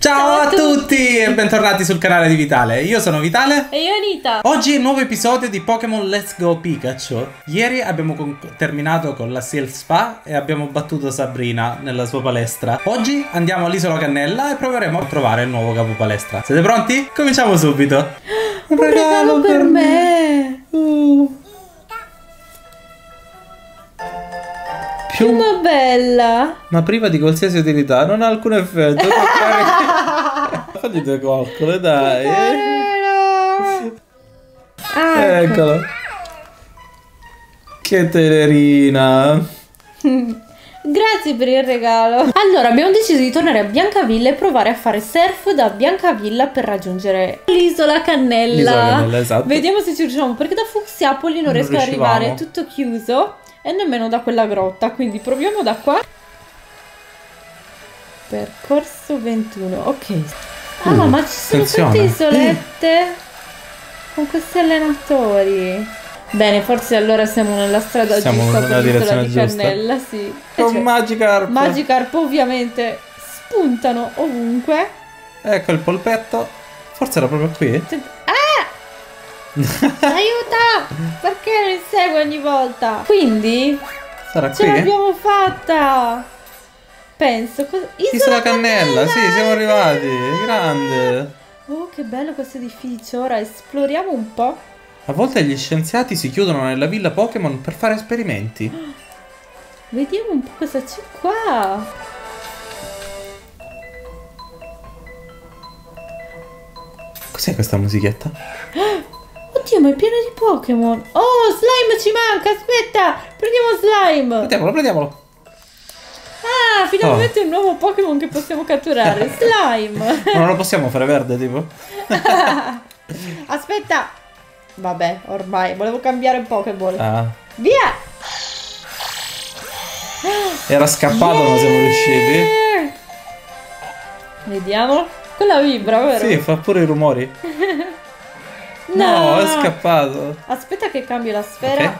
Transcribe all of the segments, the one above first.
Ciao a tutti e bentornati sul canale di Vitale. Io sono Vitale. E io Anita. Oggi è un nuovo episodio di Pokémon Let's Go Pikachu. Ieri abbiamo con- terminato con la Seal Spa e abbiamo battuto Sabrina nella sua palestra. Oggi andiamo all'isola Cannella e proveremo a trovare il nuovo capo palestra. Siete pronti? Cominciamo subito. Un regalo per me. Uh. Più... Una bella. Ma priva di qualsiasi utilità, non ha alcun effetto. Fagli due coccole, dai. Ah, Eccolo. Che tenerina. Grazie per il regalo. Allora, abbiamo deciso di tornare a Biancavilla e provare a fare surf da Biancavilla per raggiungere l'isola Cannella. L'isola Cannella, esatto. Vediamo se ci riusciamo, perché da Fuxiapoli non, Non riesco ad arrivare, è tutto chiuso e nemmeno da quella grotta, quindi proviamo da qua. Percorso 21, ok. Ah, Uh, ma ci sono attenzione. tante isolette con questi allenatori. Bene, forse allora siamo nella strada Siamo giusta nella per l'isola di giusta. Cannella, sì. E Con cioè, Magikarp. Magikarp ovviamente spuntano ovunque. Ecco il polpetto. Forse era proprio qui. Sent- Aiuto! Perché mi segue ogni volta? Quindi Sarà ce qui? l'abbiamo fatta! Penso. cos- Isola Cannella, sì, siamo arrivati. Grande. Oh, che bello questo edificio. Ora esploriamo un po'. A volte gli scienziati si chiudono nella villa Pokémon per fare esperimenti. Vediamo un po' cosa c'è qua. Cos'è questa musichetta? Oddio, ma è pieno di Pokémon. Oh, slime ci manca. Aspetta, prendiamo slime. Prendiamolo, prendiamolo. Ah, finalmente un nuovo Pokémon che possiamo catturare. Slime. Ma non lo possiamo fare verde, tipo? Aspetta. Vabbè, ormai volevo cambiare Pokéball. Ah. Via. Era scappato, ma siamo riusciti. Vediamo. Quella vibra, vero? Sì, fa pure i rumori. No. No, è scappato. Aspetta che cambio la sfera Ok.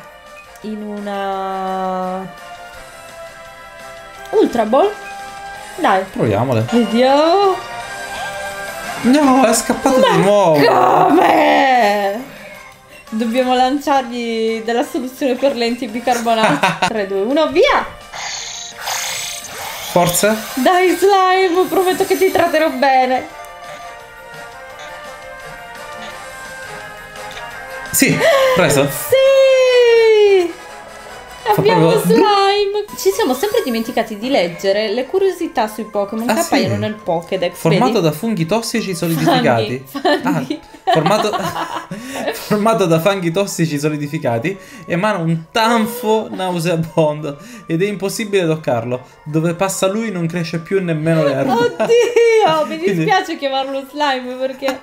in una Ultra Ball. Dai, Proviamole. vediamo. No, è scappato di nuovo. Come? Dobbiamo lanciargli della soluzione per lenti bicarbonati. 3, 2, 1, via! Forza? Dai slime, prometto che ti tratterò bene. Sì, preso. Sì! Abbiamo proprio- slime! Ci siamo sempre dimenticati di leggere le curiosità sui Pokémon Ah, che sì. appaiono nel Pokédex. Formato vedi? da funghi tossici solidificati. Fanghi, Ah, formato, formato da fanghi tossici solidificati, emana un tanfo nauseabondo ed è impossibile toccarlo. Dove passa lui non cresce più nemmeno l'erba. Oddio, mi Quindi- dispiace chiamarlo slime perché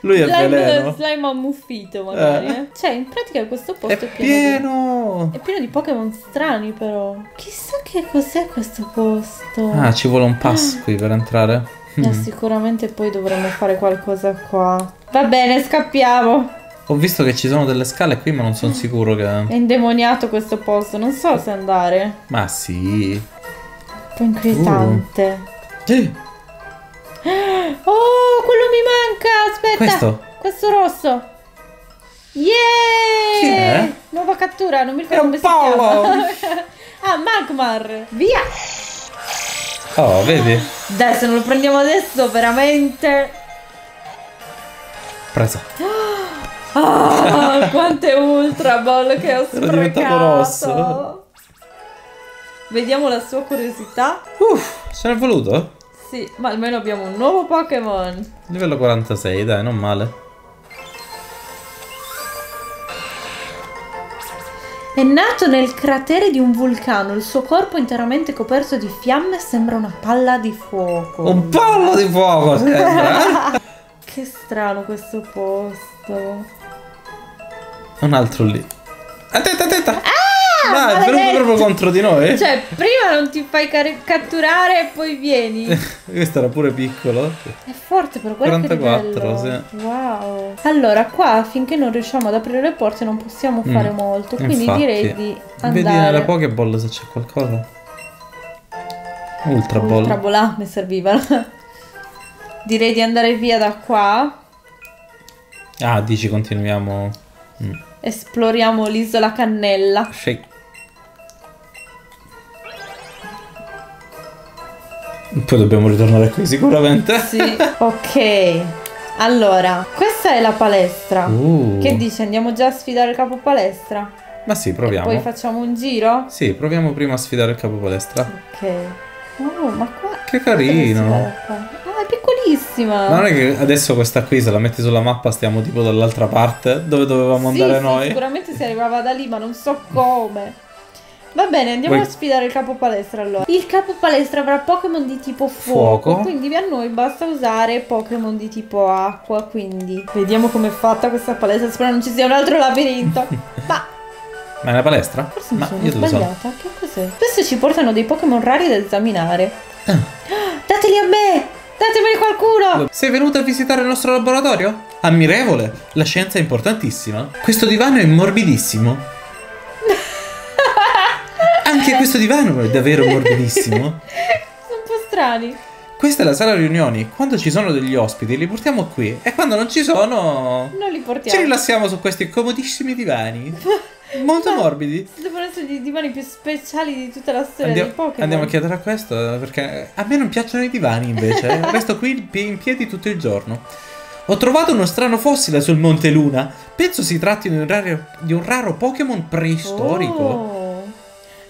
Lui è slime, veleno. slime ammuffito magari. Eh. eh. Cioè, in pratica questo È posto è, pieno, pieno. Di, è pieno di Pokémon strani però. Chissà che cos'è questo posto. Ah, ci vuole un pass qui per entrare. Eh, Mm. sicuramente poi dovremmo fare qualcosa qua. Va bene, scappiamo. Ho visto che ci sono delle scale qui, ma non sono sicuro che. È indemoniato questo posto, non so se andare. Ma sì. Un po' inquietante. Sì. Oh, quello mi manca! Aspetta! Questo? Questo rosso! Yeah! Nuova cattura, non mi ricordo un come si chiama. ah, Magmar! Via! Oh, vedi? Dai, se non lo prendiamo adesso, veramente... Preso. Ah, quante Ultra Ball che ho Era diventato rosso. sprecato! Vediamo la sua curiosità. Uff, ce n'è voluto? Sì, ma almeno abbiamo un nuovo Pokémon. Livello 46, dai, non male. È nato nel cratere di un vulcano, il suo corpo interamente coperto di fiamme sembra una palla di fuoco. Un pollo di fuoco sembra. Che strano questo posto. Un altro lì. Attenta, attenta. Ah, Dai, è venuto proprio contro di noi. Cioè, prima non ti fai catturare e poi vieni. Questo era pure piccolo. È forte però guarda che 44, livello. Wow. Allora, qua finché non riusciamo ad aprire le porte non possiamo Mm, fare molto, quindi infatti. direi di Vedi andare. nella Pokéball se c'è qualcosa. Ultra Ball. Ultra Ball, ah, mi servivano. Direi di andare via da qua. Ah, dici continuiamo. Mm. Esploriamo l'isola Cannella. Shake. Poi dobbiamo ritornare qui sicuramente. Sì. ok. Allora, questa è la palestra. Uh. Che dici? Andiamo già a sfidare il capo palestra? Ma sì, proviamo. Poi facciamo un giro? Sì, proviamo prima a sfidare il capo palestra. Ok. Oh, ma qua... Che carino. qua? Piccolissima. Ma non è che adesso questa qui, se la metti sulla mappa, stiamo tipo dall'altra parte, dove dovevamo Sì, andare sì, noi. sicuramente si arrivava da lì, ma non so come. Va bene, andiamo Vuoi- a sfidare il capo palestra allora. Il capo palestra avrà Pokémon di tipo fuoco, Fuoco. quindi a noi basta usare Pokémon di tipo acqua, quindi vediamo com'è fatta questa palestra, spero non ci sia un altro labirinto. ma Ma è una palestra? forse mi Ma sono io te lo so. sbagliata, che cos'è? Spesso ci portano dei Pokémon rari da esaminare. Ah. Dateli a me! Datemeli qualcuno! Sei venuto a visitare il nostro laboratorio? Ammirevole, la scienza è importantissima. Questo divano è morbidissimo. Anche questo divano è davvero morbidissimo. Sono un po' strani. Questa è la sala riunioni. Quando ci sono degli ospiti li portiamo qui e quando non ci sono Non li ci portiamo. rilassiamo su questi comodissimi divani. Molto Ma- morbidi. Devono essere i divani più speciali di tutta la storia Andiamo, dei Pokémon. andiamo a chiedere a questo perché a me non piacciono i divani invece. Resto qui in pie- in piedi tutto il giorno. Ho trovato uno strano fossile sul Monte Luna. Penso si tratti di un raro, di un raro Pokémon preistorico. Oh.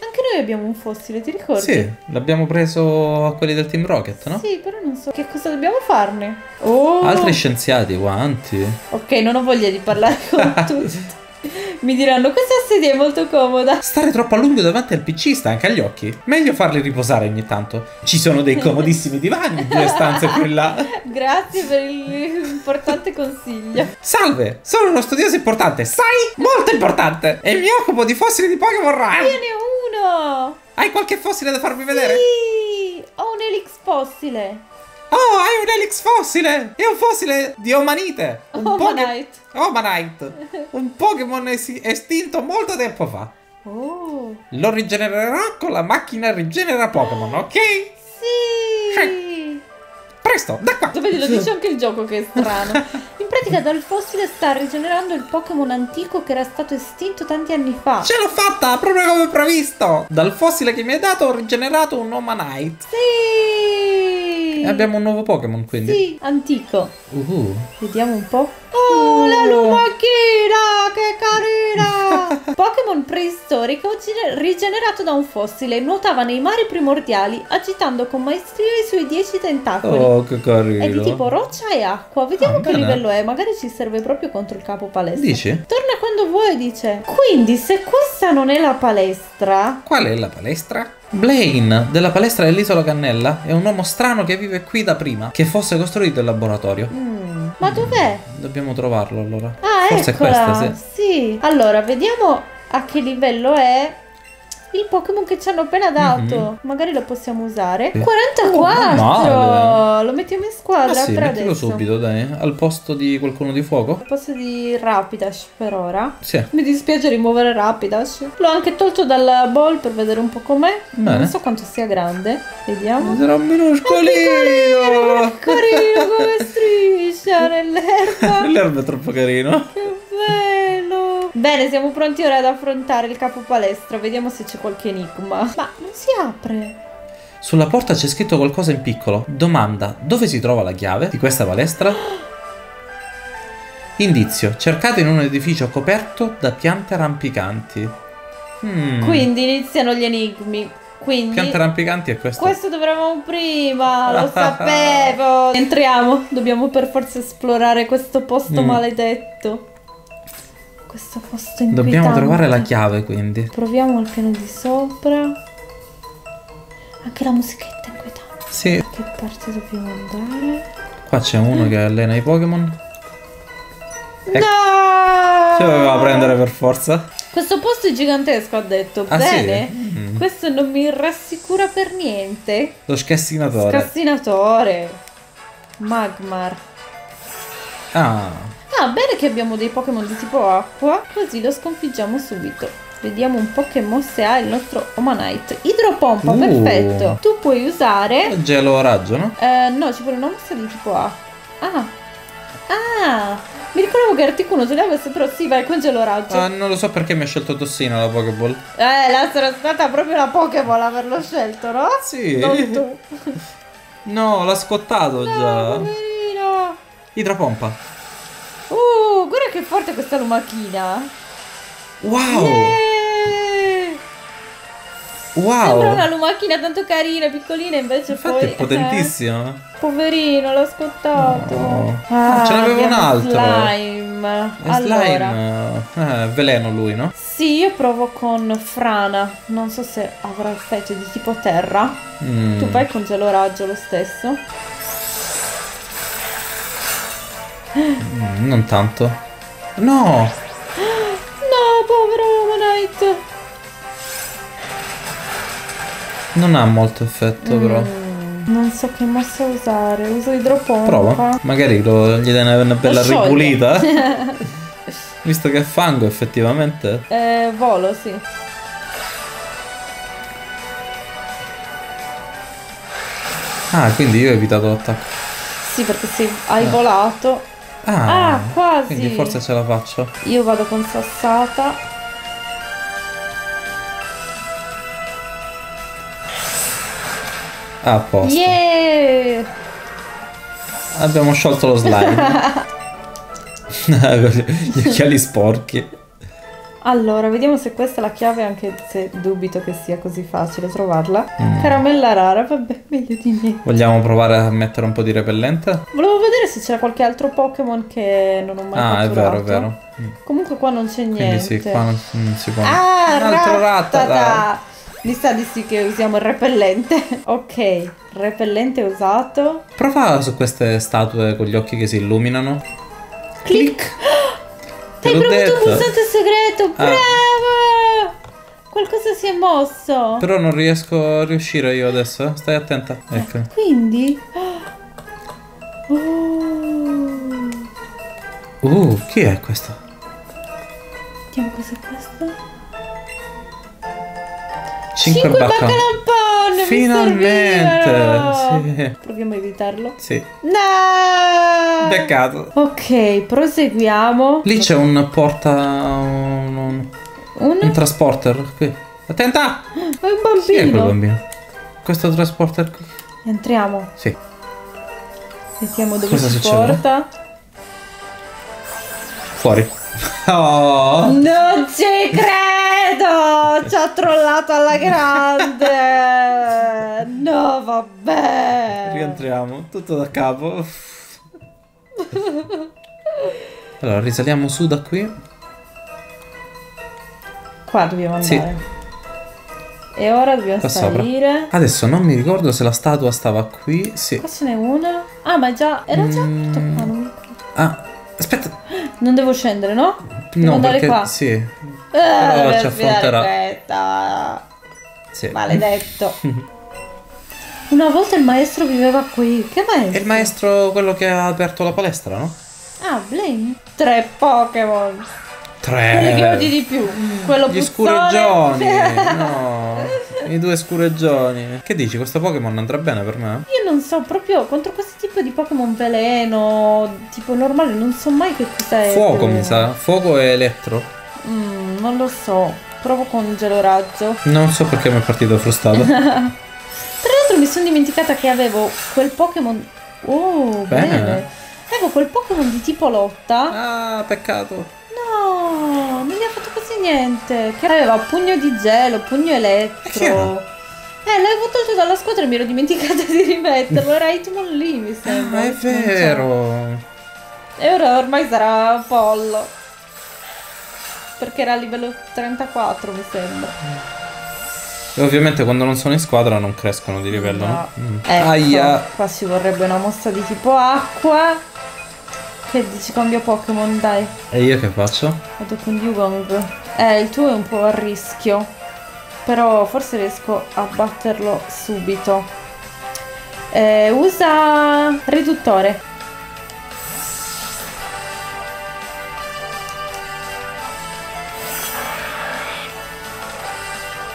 Anche noi abbiamo un fossile, ti ricordi? Sì, l'abbiamo preso a quelli del Team Rocket, no? Sì, però non so che cosa dobbiamo farne. Oh. Altri scienziati, quanti? Ok, non ho voglia di parlare con tutti. Mi diranno questa sedia è molto comoda. Stare troppo a lungo davanti al PC sta anche agli occhi. Meglio farli riposare ogni tanto. Ci sono dei comodissimi divani in due stanze qui là. Grazie per l'importante consiglio. Salve, sono uno studioso importante, sai? Molto importante! E mi occupo di fossili di Pokémon rari. Io ne ho uno. Hai qualche fossile da farmi vedere? Sì, ho un Elix fossile. Oh, hai un Helix fossile! È un fossile di Omanite! Un Omanite. Omanite! Un Pokémon esi- estinto molto tempo fa. Oh. Lo rigenererò con la macchina rigenera Pokémon, ok? Sì. Presto, da qua! Vedi, lo dice anche il gioco che è strano. In pratica dal fossile sta rigenerando il Pokémon antico che era stato estinto tanti anni fa. Ce l'ho fatta, proprio come previsto! Dal fossile che mi hai dato ho rigenerato un Omanite. Sì. E abbiamo un nuovo Pokémon quindi. Sì, antico. Uh. Vediamo un po'. Oh, la lumachina! Che carina! Pokémon preistorico gene- rigenerato da un fossile. Nuotava nei mari primordiali, agitando con maestria i suoi dieci tentacoli. Oh, che carino. È di tipo roccia e acqua. Vediamo Ah, che bene. livello è. Magari ci serve proprio contro il capo palestra. Dici? Torna quando vuoi, dice. Quindi, se questa non è la palestra. Qual è la palestra? Blaine, della palestra dell'isola Cannella, è un uomo strano che vive qui da prima, che fosse costruito il laboratorio. mm, ma dov'è? Dobbiamo trovarlo allora. Ah, Forse eccola. è questa, sì. Sì. Allora, vediamo a che livello è il Pokémon che ci hanno appena dato. Mhm. Magari lo possiamo usare. Sì. 44! Oh, lo mettiamo in Ah squadra sì, per adesso. subito, dai. Al posto di qualcuno di fuoco? Al posto di Rapidash per ora. Sì. Mi dispiace rimuovere Rapidash. L'ho anche tolto dalla ball per vedere un po' com'è. Bene. Non so quanto sia grande. Vediamo. Sarà un minuscolino. Carino come striscia nell'erba. L'erba è troppo carino. Che bello! Bene, siamo pronti ora ad affrontare il capo palestra. Vediamo se c'è qualche enigma. Ma non si apre. Sulla porta c'è scritto qualcosa in piccolo. Domanda: dove si trova la chiave di questa palestra? Indizio: cercate in un edificio coperto da piante rampicanti. Hmm. Quindi iniziano gli enigmi. Quindi Piante rampicanti è questo. questo dovevamo prima, lo sapevo. Entriamo, dobbiamo per forza esplorare questo posto Mm. maledetto. Questo posto inquietante. Dobbiamo trovare la chiave quindi. Proviamo al piano di sopra. Anche la musichetta è inquietante. Sì, Che parte dobbiamo andare? qua c'è uno che allena i Pokémon. Ecco. No! Ci doveva prendere per forza. Questo posto è gigantesco, ha detto. Ah, Bene. sì? Mm. Questo non mi rassicura per niente. Lo scassinatore. Scassinatore. Magmar. ah, Ah, bene che abbiamo dei Pokémon di tipo acqua, così lo sconfiggiamo subito. Vediamo un po' che mosse ha il nostro Omanite. Idropompa, Uh. perfetto. Tu puoi usare... Gelo raggio, no? eh, no, ci vuole una mossa di tipo A. Ah. Ah. Mi ricordavo che Articuno ce l'avesse, però sì, vai con gelo raggio. Ah, non lo so perché mi ha scelto Tossina la Pokéball. Eh, la sarà stata proprio la Pokémon a averlo scelto, no? Sì. Non tu. No, l'ha scottato No, già. poverino. Idrapompa. Uh, guarda che forte questa lumachina. Wow! Yeah. Wow! Sembra una lumachina tanto carina, piccolina, invece Infatti poi... è potentissima. eh, poverino, l'ha scottato. No. Ah, Ah, ce n'avevo un altro. Slime. È allora, slime. Eh, veleno lui, no? sì, io provo con frana. Non so se avrà effetto di tipo terra. Mm. Tu vai con gelo raggio lo stesso. Mm, non tanto. No! No, povero Omanite. Non ha molto effetto, però. Mm, non so che mossa usare. Uso idropompa. Prova. Magari lo- gli dai una, una bella ripulita. Visto che è fango, effettivamente. Eh, volo, sì. Ah, quindi io ho evitato l'attacco. Sì, perché se hai volato. Ah, Ah, quasi. Quindi forse ce la faccio. Io vado con sassata. A posto. Yeah! Abbiamo sciolto lo slime. Gli occhiali sporchi. Allora, vediamo se questa è la chiave, anche se dubito che sia così facile trovarla. Mm. Caramella rara, vabbè, meglio di niente. Vogliamo provare a mettere un po' di repellente? Volevo vedere se c'era qualche altro Pokémon che non ho mai Ah, è catturato. vero, è vero. Mm. Comunque qua non c'è Quindi niente. sì, qua non, non si può. Ah, un altro rattata. Mi sa di sì che usiamo il repellente. ok, repellente usato. Prova su queste statue con gli occhi che si illuminano. Clic! Te Hai un detto. pulsante segreto, Ah. brava! Qualcosa si è mosso. Però non riesco a riuscire io adesso. eh. Stai attenta. Ecco. Quindi... Oh. Uh, chi è questo? Vediamo cos'è questo. 5 Cinque bacca. baccalampone! mi Finalmente! Sì. Proviamo a evitarlo. Sì. No! Peccato. Ok, proseguiamo. Lì c'è un porta. Un, un, Un... un trasporter qui. Attenta! È un Chi è quel bambino. bambino? Questo trasporter qui? Entriamo. Sì. Vediamo dove Cosa ci succede? porta. Fuori. Oh! Non ci credo! Ci ha trollato alla grande! No, vabbè! Rientriamo, tutto da capo. Allora, risaliamo su da qui. Qua dobbiamo Sì. andare. E ora dobbiamo Qua sopra. salire. Adesso non mi ricordo se la statua stava qui. Sì. Qua ce n'è una. Ah, ma già. Era già Mm. Ah, aspetta. Non devo scendere, no? Devo No, andare perché qua. sì. Ah, Però ci affronterà. questa. sì. Maledetto. Una volta il maestro viveva qui. Che maestro? È il maestro quello che ha aperto la palestra, no? Ah, Blaine. Tre Pokémon. Tre. Quelli che odi di più. Quello Eh. Gli puzzone. scureggioni. no. I due scureggioni. Che dici? Questo Pokémon andrà bene per me? Io non so, proprio contro questo tipo di Pokémon veleno, tipo normale, non so mai che cos'è. Fuoco, mi sa. Fuoco e elettro. Mm, non lo so. Provo con gelo raggio. Non so perché mi è partito frustato. Tra l'altro mi sono dimenticata che avevo quel Pokémon. Oh, Bene. bene. Avevo quel Pokémon di tipo lotta. ah, peccato. No, non gli ha fatto quasi niente. Che aveva pugno di gelo, pugno elettro. Eh, l'avevo tolto dalla squadra e mi ero dimenticata di rimetterlo. Era Hitmon lì, mi sembra. Ah, è vero. E ora ormai sarà pollo. Perché era a livello 34, mi sembra. E ovviamente quando non sono in squadra non crescono di livello, no? No. Mm. Ecco, Aia. qua ci vorrebbe una mossa di tipo acqua. Che dici cambio Pokémon, dai. E io che faccio? Vado con Dugong. Eh, il tuo è un po' a rischio. Però forse riesco a batterlo subito. Eh, usa riduttore.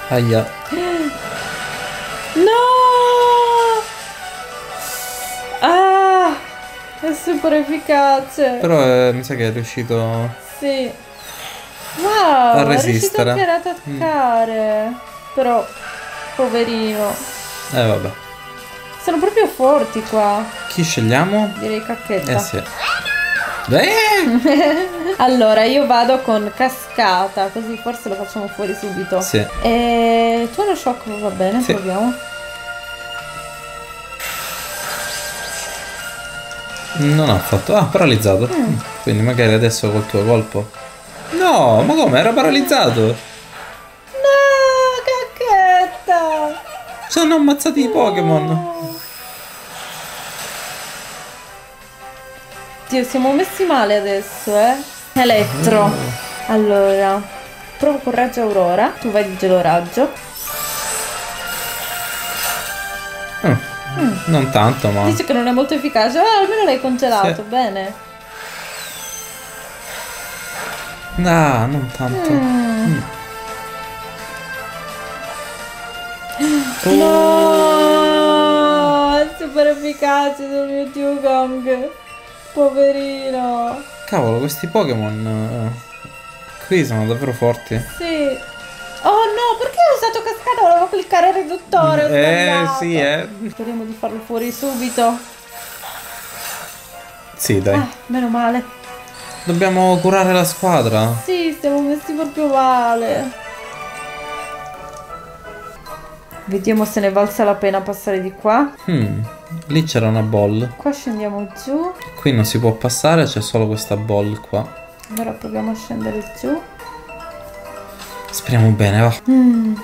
Aia. No! Ah! È super efficace. Però eh, mi sa che è riuscito... Sì. Wow, A è riuscito resistere. anche ad attaccare. Però, poverino. Eh vabbè. Sono proprio forti qua. Chi scegliamo? Direi cacchetta. Eh sì. Eh! Allora, io vado con cascata, così forse lo facciamo fuori subito. Sì. E tu lo shock va bene, Sì. proviamo. Non ha fatto. Ah, paralizzato. Mm. Quindi magari adesso col tuo colpo. No, ma come? Era paralizzato. No, cacchetta! Sono ammazzati i Pokémon. Dio, siamo messi male adesso, eh? Elettro. Allora, provo con raggio aurora. Tu vai di gelo raggio. Ah, Non tanto, ma. Dice che non è molto efficace. Ah, almeno l'hai congelato. Sì. Bene. Ah, non tanto. Mm. Oh. No, è super efficace sul mio Dugong. Poverino. Cavolo, questi Pokémon. eh, Qui sono davvero forti. Sì. Oh no, perché ho usato cascata? Volevo cliccare riduttore. Eh, sì, eh. Speriamo di farlo fuori subito. Sì, dai. Ah, meno male. Dobbiamo curare la squadra. Sì, stiamo messi proprio male. Vediamo se ne valsa la pena passare di qua. Hmm. Lì c'era una ball. Qua scendiamo giù. Qui non si può passare, c'è solo questa ball qua. Allora proviamo a scendere giù. Speriamo bene, va. Mm.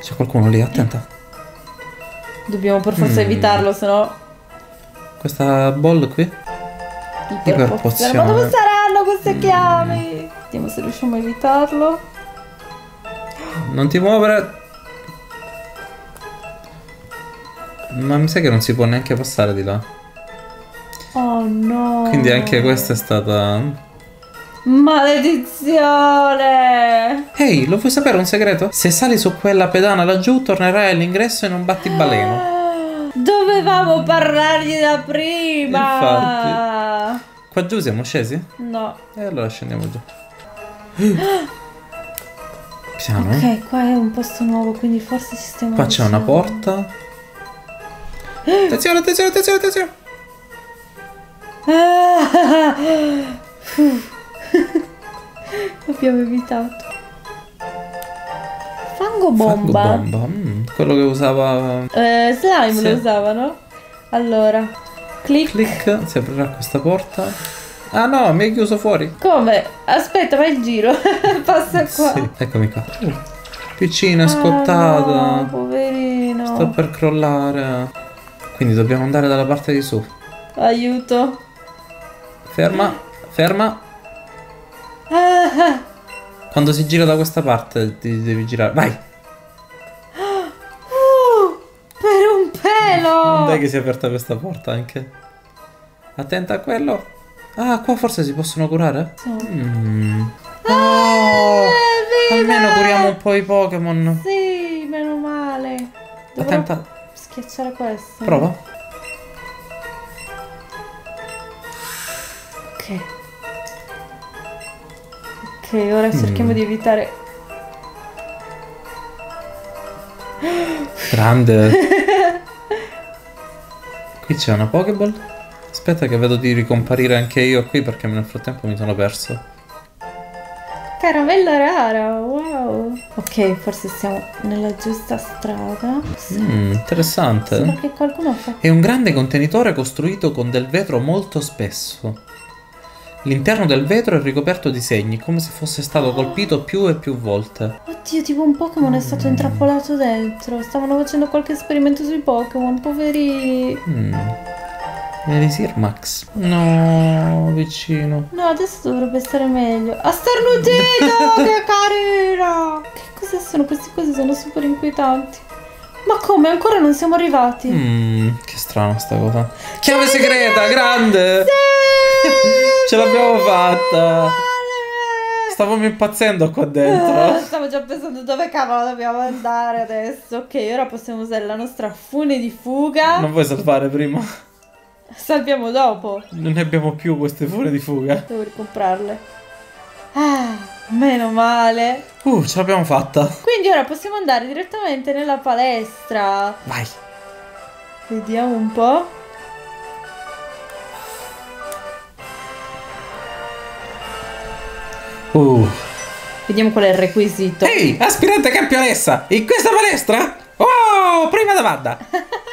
C'è qualcuno lì, attenta. Dobbiamo per forza Mm. evitarlo, sennò Questa ball qui. iperpozione. Ma dove saranno queste Mm. chiavi? Vediamo se riusciamo a evitarlo. Non ti muovere. Ma mi sa che non si può neanche passare di là. Oh no. Quindi anche questa è stata. Maledizione. Ehi, lo vuoi sapere un segreto? Se sali su quella pedana laggiù, tornerai all'ingresso in un battibaleno. Dovevamo parlargli da prima. Qua giù siamo scesi? No. E allora scendiamo giù. Piano. Ok, qua è un posto nuovo, quindi forse ci stiamo Qua c'è una porta. Attenzione, attenzione, attenzione, attenzione. Ah. Abbiamo evitato. Fango bomba. Fango bomba. Mm, quello che usava. Eh, slime Sì. lo usavano. Allora, clic. Click, si aprirà questa porta. Ah no, mi hai chiuso fuori. Come? Aspetta, vai in giro. Passa qua. Sì, eccomi qua. Piccina, Ah, scottata. no, poverino. Sto per crollare. Quindi dobbiamo andare dalla parte di su. Aiuto. Ferma, ferma. Ah, Quando si gira da questa parte ti devi girare. Vai! Pelo. Dai che si è aperta questa porta anche. Attenta a quello. Ah, qua forse si possono curare? Mm. Oh, almeno curiamo un po' i Pokémon. Sì, meno male. Dovrò Attenta, schiacciare questo. prova. Ok. Ok, ora cerchiamo Mm. di evitare. Grande. Qui c'è una Pokéball. Aspetta che vedo di ricomparire anche io qui perché nel frattempo mi sono perso. Caramella rara, wow. Ok, forse siamo nella giusta strada. Sì. Mm, interessante. Sembra che qualcuno ha fatto. È un grande contenitore costruito con del vetro molto spesso. L'interno del vetro è ricoperto di segni, come se fosse stato colpito più e più volte. Oddio, tipo un Pokémon è stato intrappolato dentro. Stavano facendo qualche esperimento sui Pokémon, poverini. Mm. Elisir Max. No, vicino. No, adesso dovrebbe stare meglio. Ha starnutito! che carina! Che cosa sono? Queste cose sono super inquietanti. Ma come? Ancora non siamo arrivati? Mm, che strana sta cosa. Chiave segreta, grande! Sì! Ce l'abbiamo fatta! Stavamo impazzendo qua dentro. Stavo già pensando dove cavolo dobbiamo andare adesso. Ok, ora possiamo usare la nostra fune di fuga. Non vuoi salvare prima? Salviamo dopo. Non ne abbiamo più queste fure di fuga. Devo ricomprarle. Ah, meno male. Uh, ce l'abbiamo fatta. Quindi ora possiamo andare direttamente nella palestra. Vai. Vediamo un po'. Uh. Vediamo qual è il requisito. Ehi, aspirante campionessa, in questa palestra? Oh, prima domanda.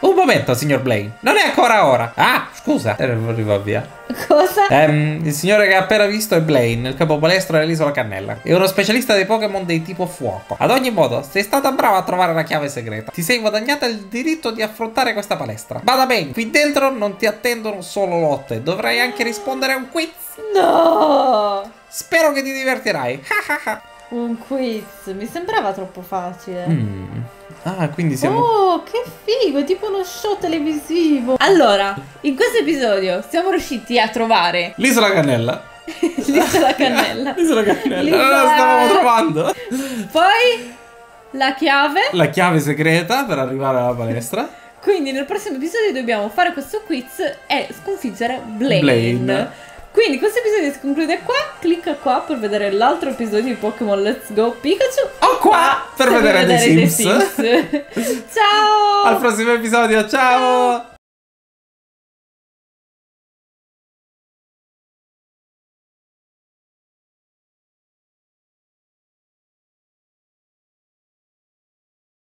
Un momento, signor Blaine. Non è ancora ora. Ah, scusa. Eh, arriva via. Cosa? Ehm, il signore che ha appena visto è Blaine, il capo palestra dell'isola Cannella. È uno specialista dei Pokémon dei tipo fuoco. Ad ogni modo, sei stata brava a trovare la chiave segreta. Ti sei guadagnata il diritto di affrontare questa palestra. Vada bene, qui dentro non ti attendono solo lotte, dovrai anche rispondere a un quiz. No! Spero che ti divertirai. Un quiz. Mi sembrava troppo facile. Mm. Ah, quindi siamo... Oh, che figo, è tipo uno show televisivo. Allora, in questo episodio siamo riusciti a trovare L'isola Cannella. l'isola cannella. L'isola Cannella. L'isola- La stavamo trovando. Poi la chiave. La chiave segreta per arrivare alla palestra. Quindi nel prossimo episodio dobbiamo fare questo quiz e sconfiggere Blaine. Blaine. Quindi questo episodio si conclude qua. Clicca qua per vedere l'altro episodio di Pokémon Let's Go Pikachu. O qua per per vedere The vedere The Sims. Sims. Ciao! Al prossimo episodio, ciao.